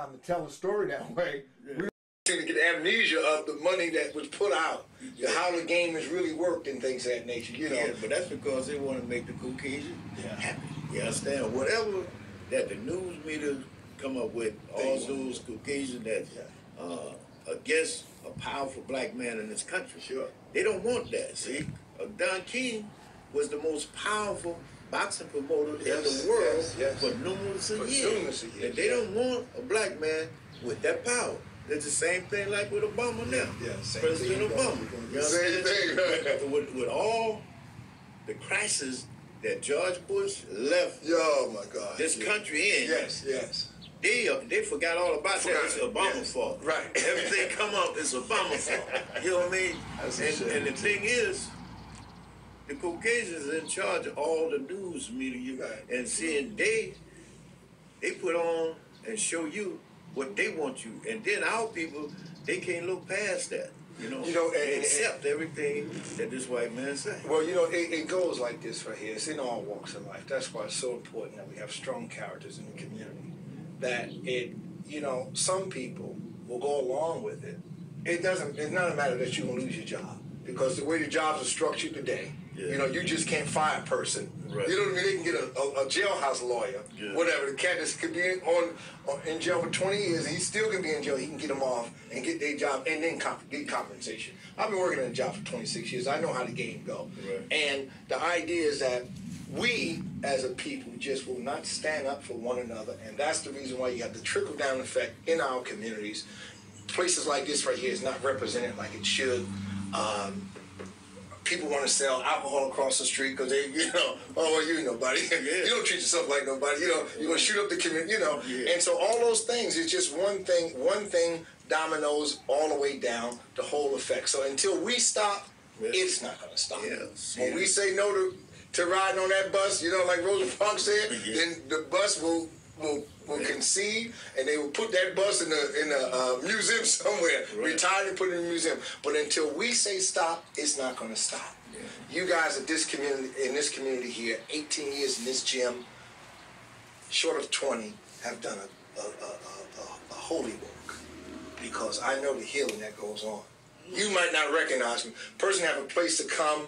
time to tell a story that way. We to get amnesia of the money that was put out, yeah. how the game has really worked and things of that nature. You know, yeah, but that's because they want to make the Caucasian yeah. happy. You understand? Whatever that the news media come up with, all those Caucasians that yeah. uh, against a powerful black man in this country. Sure. They don't want that. See, Don King was the most powerful boxing promoter yes, in the world yes, yes. for numerous of years. And they don't want a black man with that power. It's the same thing like with Obama now. Yeah, President Obama. You know same thing. With, with all the crisis that George Bush left oh my God. this yeah. country in. Yes, yes. They, uh, they forgot all about forgot that. It's Obama's yes. fault. Right. Everything come up, it's Obama's fault. You know what I mean? And, and, the thing is, the Caucasians in charge of all the news media, right. and seeing they they put on and show you what they want you, and then our people they can't look past that. You know, you know, and, accept everything that this white man say. Well, you know, it, it, goes like this right here. It's in all walks of life. That's why it's so important that we have strong characters in the community. That it, you know, some people will go along with it. It doesn't. It's not a matter that you will lose your job because the way the jobs are structured today, yeah. you know, you just can't fire a person. Right. You know what I mean? They can get a, a, a jailhouse lawyer, yeah. whatever. The cat just could be on, on, in jail for 20 years, and he still can be in jail. He can get them off and get their job and then comp- get compensation. I've been working in a job for 26 years. I know how the game go. Right. And the idea is that we as a people just will not stand up for one another, and that's the reason why you have the trickle down effect in our communities. Places like this right here is not represented like it should. Um, people want to sell alcohol across the street because they, you know, oh, well, you nobody. Yeah. you don't treat yourself like nobody. You know, you're gonna shoot up the community. You know, yeah. and so all those things is just one thing. One thing dominoes all the way down the whole effect. So until we stop, yeah. it's not gonna stop. When we say no to to riding on that bus, you know, like Rosa Parks said, then the bus will will will concede, and they will put that bus in a in a uh, museum somewhere, right. retire and put it in a museum. But until we say stop, it's not going to stop. Yeah. You guys at this community in this community here, 18 years in this gym, short of 20, have done a, a, a, a holy work because I know the healing that goes on. You might not recognize me. Person have a place to come,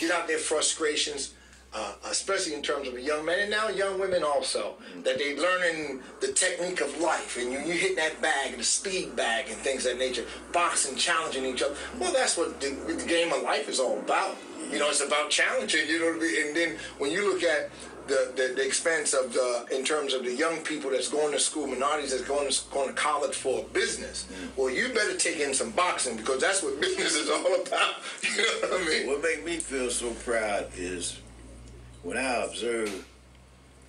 get out their frustrations uh, especially in terms of young men and now young women also, that they learning the technique of life and you, you hit that bag, the speed bag and things of that nature, boxing, challenging each other. Well, that's what the, the game of life is all about. You know, it's about challenging, you know what I mean? And then when you look at the, the, the, expense of the in terms of the young people that's going to school, minorities that's going to going to college for business. Mm. Well, you better take in some boxing because that's what business is all about. You know what I mean? What makes me feel so proud is when I observe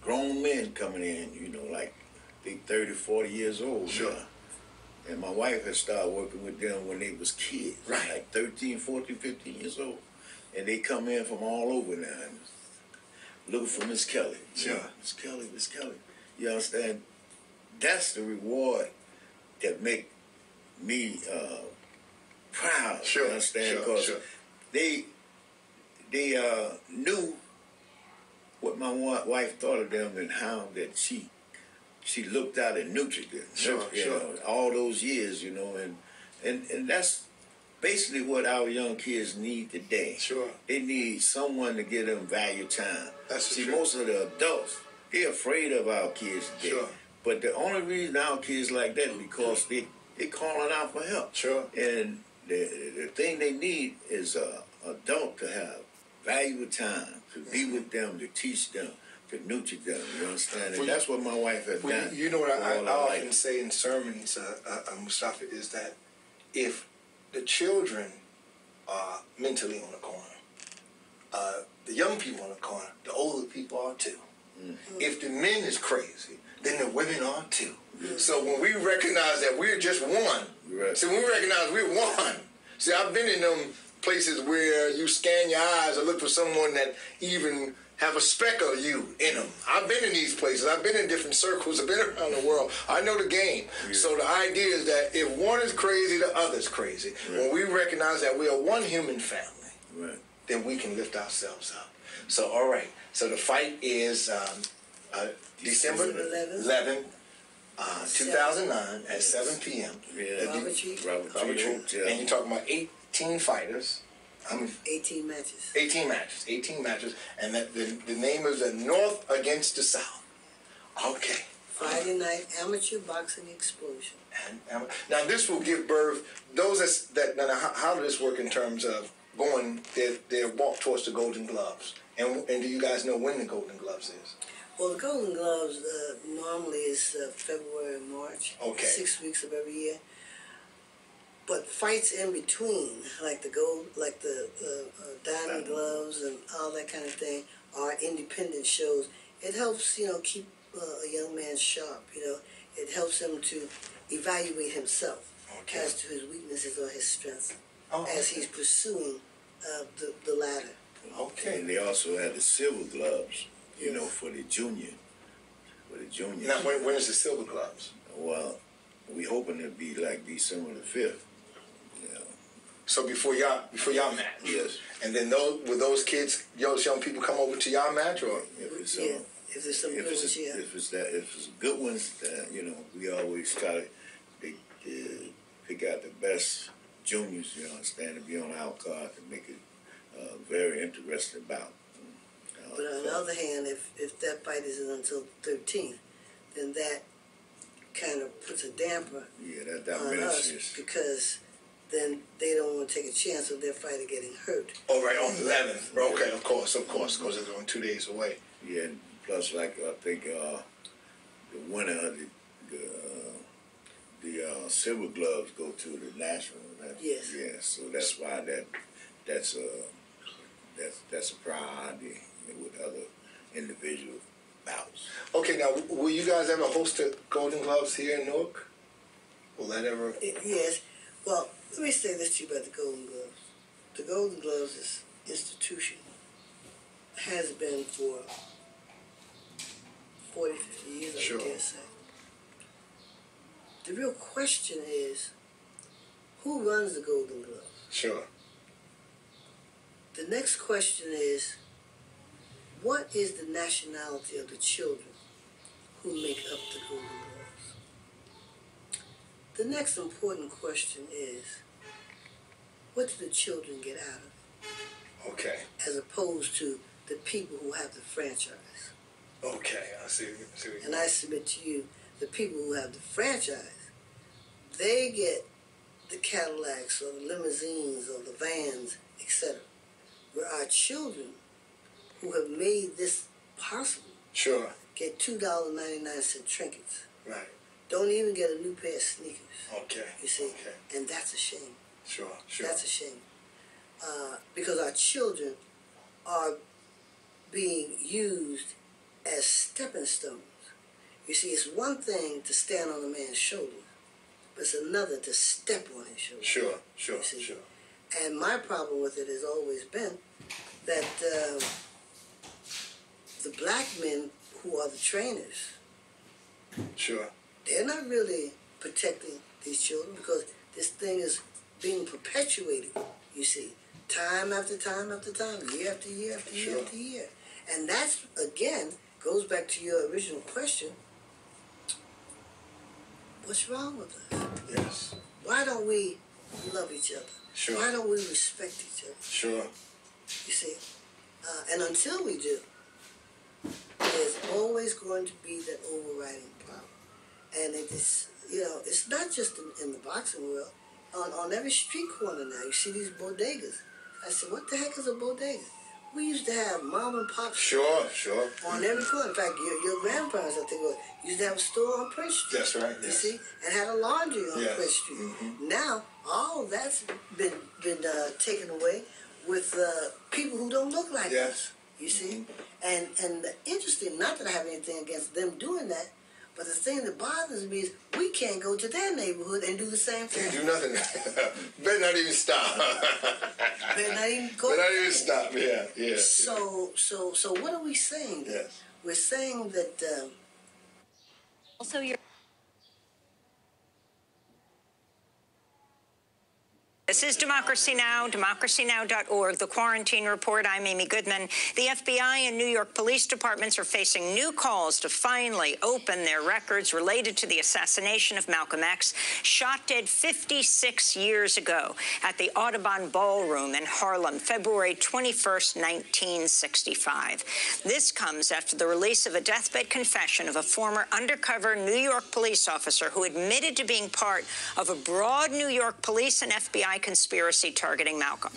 grown men coming in, you know, like they 30, 40 years old. Sure. Now, and my wife had started working with them when they was kids, right. like 13, 14, 15 years old. And they come in from all over now and looking for Miss Kelly. Sure. Miss Kelly, Miss Kelly. You understand? That's the reward that make me uh, proud. Sure. You understand? Because sure, sure. they they uh, knew what my wife thought of them and how that she she looked out and nurtured them. Sure, you sure. Know, all those years, you know, and and and that's basically what our young kids need today. Sure. They need someone to give them value time. That's See, true. most of the adults, they're afraid of our kids today. Sure. But the only reason our kids like that is because they they calling out for help. Sure. And the the thing they need is a adult to have valuable time to be with them, to teach them, to nurture them. You understand? And that's what my wife has well, done. You know what I, I often say in sermons, uh, uh, uh, Mustafa, is that if the children are mentally on the corner, uh, the young people on the corner, the older people are too. Mm-hmm. If the men is crazy, then the women are too. Mm-hmm. So when we recognize that we're just one, right. so when we recognize we're one, see, I've been in them places where you scan your eyes and look for someone that even have a speck of you in them. I've been in these places. I've been in different circles. I've been around the world. I know the game. Yeah. So the idea is that if one is crazy, the other's crazy. Right. When we recognize that we are one human family, right. then we can lift ourselves up. So all right. So the fight is um, uh, December 11th. uh, 2009 at 7 p.m. Yeah, Robert Treat. Robert Robert Treat Treat. Hotel. And you're talking about 18 fighters. Many? 18 matches. 18 matches. 18 matches. And that the, the name is the North Against the South. Okay. Friday night amateur boxing explosion. And, now this will give birth. Those that's, that now how, how does this work in terms of going their their walk towards the Golden Gloves? And and do you guys know when the Golden Gloves is? Well, the Golden Gloves uh, normally is uh, February and March. Okay. Six weeks of every year. But fights in between, like the gold, like the uh, uh, diamond gloves and all that kind of thing, are independent shows. It helps, you know, keep uh, a young man sharp. You know, it helps him to evaluate himself Okay. as to his weaknesses or his strengths Oh, as okay. he's pursuing uh, the the ladder. Okay. And they also had the silver gloves, you know, for the junior, for the junior. Now when, when is the Silver Gloves? Well, we hoping it'll be like December the fifth. You know. So before y'all before y'all match. Yes. And then those will those kids, those young people come over to y'all match or If it's yeah, uh, if there's some if good it's ones, yeah. if it's that if it's good ones, that, you know, we always try to pick, uh, pick out the best juniors. You understand to be on our card to make it uh, very interesting bout. Uh, But on the other hand, if, if that fight isn't until 13th, then that kind of puts a damper yeah, that that on us because then they don't want to take a chance of their fighter getting hurt. oh right on the eleventh. Okay, of course, of course, because it's only two days away. Yeah, plus, like I think uh, the winner of the the, uh, the uh, silver gloves go to the national. That, Yes. Yeah, so that's why that that's a that's that's a priority with other individual bouts. Okay, now will you guys ever host the Golden Gloves here in Newark? Will that ever? I- Yes. Well, let me say this to you about the Golden Gloves. The Golden Gloves is institution. Has been for 40, 50 years, Sure. I dare say. The real question is, who runs the Golden Gloves? Sure. The next question is, what is the nationality of the children who make up the Golden Gloves? The next important question is, what do the children get out of it, Okay. as opposed to the people who have the franchise? Okay, I see. see what you And I submit to you, the people who have the franchise, they get the Cadillacs or the limousines or the vans, etc. Where our children who have made this possible Sure. get two dollar ninety nine cent trinkets. Right. Don't even get a new pair of sneakers. Okay. You see, Okay. and that's a shame. Sure. Sure. That's a shame. Uh, because our children are being used as stepping stones. You see, it's one thing to stand on a man's shoulder, but it's another to step on his shoulder. Sure. Sure. You see. Sure. And my problem with it has always been that uh, the black men who are the trainers, Sure. They're not really protecting these children because this thing is being perpetuated, you see, time after time after time, year after year after year Sure. after year. And that's, again, goes back to your original question what's wrong with us? Yes. Why don't we love each other? Sure. Why don't we respect each other? Sure. You see? Uh, and until we do, there's always going to be that overriding problem. And it is, you know, it's not just in, in the boxing world. On, on every street corner now, you see these bodegas. I said, what the heck is a bodega? We used to have mom and pop Sure. Sure. on every corner. In fact, your, your grandparents, I think, used to have a store on Prince Street. That's right. You Yes. see, and had a laundry on Yes. Prince Street. Mhm. Now all that's been been uh, taken away with uh, people who don't look like us. Yes. You see, and and the interesting. Not that I have anything against them doing that, but the thing that bothers me is we can't go to their neighborhood and do the same Can't thing. do nothing. Better not even stop. Better not even go. Better not there. even stop. Yeah. Yeah. So so so what are we saying? then? Yes. We're saying that. Um, Also, your This is Democracy Now!, democracynow.org, the Quarantine Report. I'm Amy Goodman. The FBI and New York police departments are facing new calls to finally open their records related to the assassination of Malcolm X, shot dead 56 years ago at the Audubon Ballroom in Harlem, February 21, 1965. This comes after the release of a deathbed confession of a former undercover New York police officer who admitted to being part of a broad New York police and FBI conspiracy targeting Malcolm.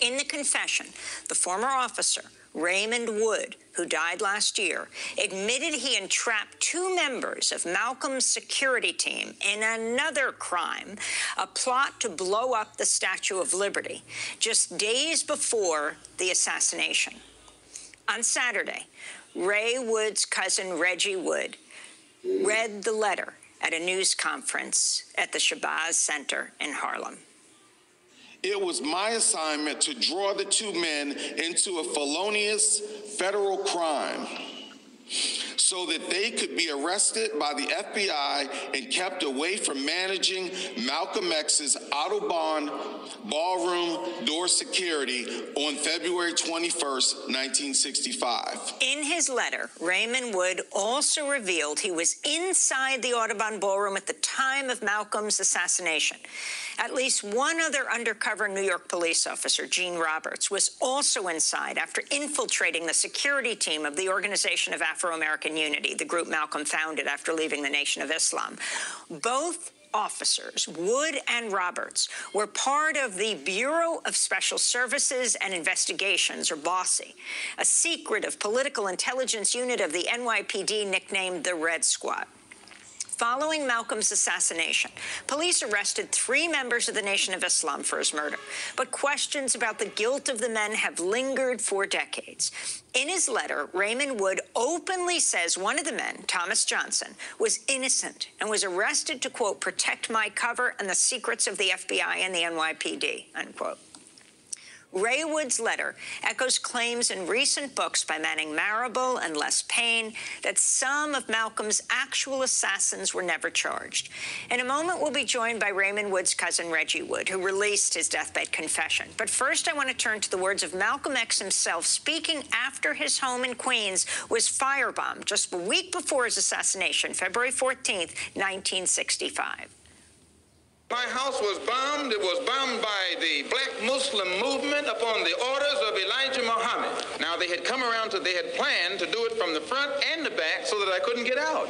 In the confession, the former officer, Raymond Wood, who died last year, admitted he entrapped two members of Malcolm's security team in another crime, a plot to blow up the Statue of Liberty, just days before the assassination. On Saturday, Ray Wood's cousin Reggie Wood read the letter at a news conference at the Shabazz Center in Harlem. It was my assignment to draw the two men into a felonious federal crime so that they could be arrested by the FBI and kept away from managing Malcolm X's Audubon ballroom door security on February 21st, 1965. In his letter, Raymond Wood also revealed he was inside the Audubon ballroom at the time of Malcolm's assassination. At least one other undercover New York police officer, Gene Roberts, was also inside after infiltrating the security team of the Organization of Afro American Unity, the group Malcolm founded after leaving the Nation of Islam. Both officers, Wood and Roberts, were part of the Bureau of Special Services and Investigations, or BOSSI, a secretive political intelligence unit of the NYPD nicknamed the Red Squad. Following Malcolm's assassination, police arrested three members of the Nation of Islam for his murder, but questions about the guilt of the men have lingered for decades. In his letter, Raymond Wood openly says one of the men, Thomas Johnson, was innocent and was arrested to, quote, protect my cover and the secrets of the FBI and the NYPD, unquote. Ray Wood's letter echoes claims in recent books by Manning Marable and Les Payne that some of Malcolm's actual assassins were never charged. In a moment, we'll be joined by Raymond Wood's cousin Reggie Wood, who released his deathbed confession. But first, I want to turn to the words of Malcolm X himself speaking after his home in Queens was firebombed just a week before his assassination, February 14th, 1965. My house was bombed. It was bombed by the black Muslim movement upon the orders of Elijah Muhammad. Now, they had come around to, they had planned to do it from the front and the back so that I couldn't get out.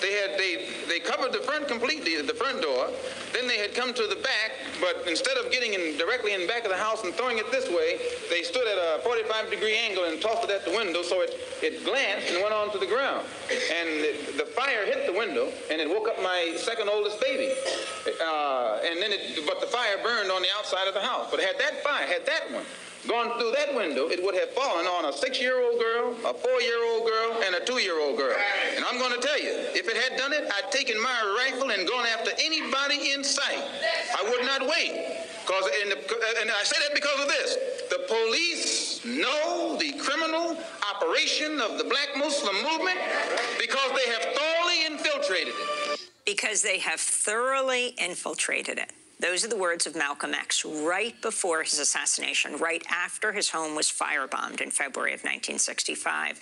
They had, they, they covered the front completely, the front door. Then they had come to the back, but instead of getting in directly in the back of the house and throwing it this way, they stood at a 45 degree angle and tossed it at the window so it, it glanced and went onto the ground. And it, the fire hit the window and it woke up my second oldest baby. Uh, and then it, but the fire burned on the outside of the house. But had that fire, had that one gone through that window, it would have fallen on a six-year-old girl, a four-year-old girl, and a two-year-old girl. And I'm going to tell you, if it had done it, I'd taken my rifle and gone after anybody in sight. I would not wait. Cause, and, the, and I say that because of this. The police know the criminal operation of the black Muslim movement because they have thoroughly infiltrated it because they have thoroughly infiltrated it. Those are the words of Malcolm X right before his assassination, right after his home was firebombed in February of 1965.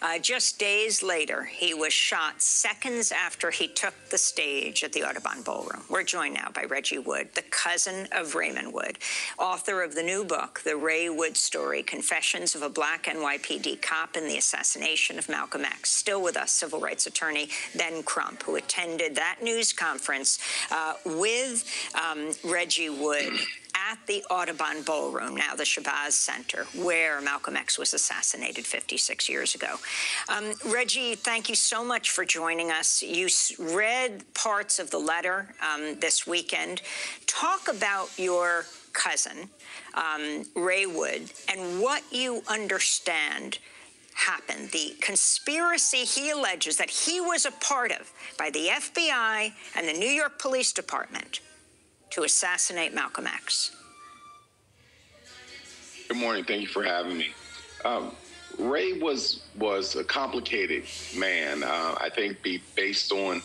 Uh, just days later, he was shot seconds after he took the stage at the Audubon Ballroom. We're joined now by Reggie Wood, the cousin of Raymond Wood, author of the new book, The Ray Wood Story Confessions of a Black NYPD Cop and the Assassination of Malcolm X. Still with us, civil rights attorney Ben Crump, who attended that news conference uh, with. Uh, um, Reggie Wood at the Audubon Ballroom, now the Shabazz Center, where Malcolm X was assassinated 56 years ago. Um, Reggie, thank you so much for joining us. You read parts of the letter um, this weekend. Talk about your cousin, um, Ray Wood, and what you understand happened, the conspiracy he alleges that he was a part of by the FBI and the New York Police Department to assassinate Malcolm X. Good morning. Thank you for having me. Um, Ray was was a complicated man. Uh, I think, be based on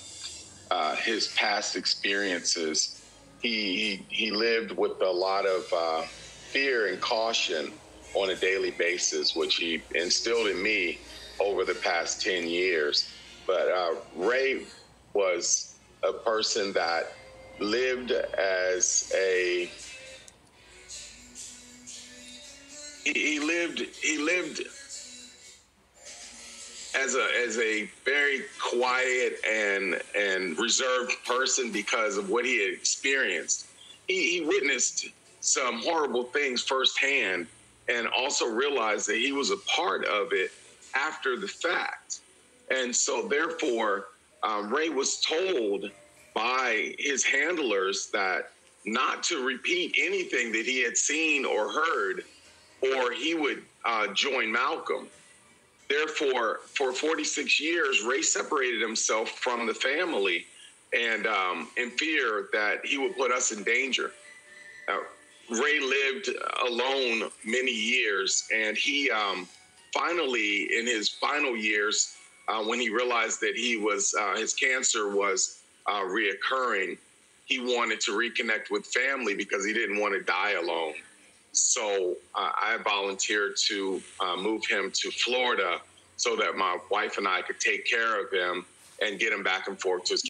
uh, his past experiences he, he, he lived with a lot of uh, fear and caution on a daily basis, which he instilled in me over the past 10 years. But uh, Ray was a person that lived as a he, lived he lived as a as a very quiet and and reserved person because of what he had experienced. He, he witnessed some horrible things firsthand, and also realized that he was a part of it after the fact. And so, therefore, um, Ray was told by his handlers that not to repeat anything that he had seen or heard, or he would uh, join Malcolm. Therefore, for 46 years, Ray separated himself from the family and um, in fear that he would put us in danger. Uh, Ray lived alone many years, and he um, finally, in his final years, uh, when he realized that he was uh, his cancer was uh, reoccurring, he wanted to reconnect with family because he didn't want to die alone. So uh, I volunteered to uh, move him to Florida so that my wife and I could take care of him and get him back and forth to his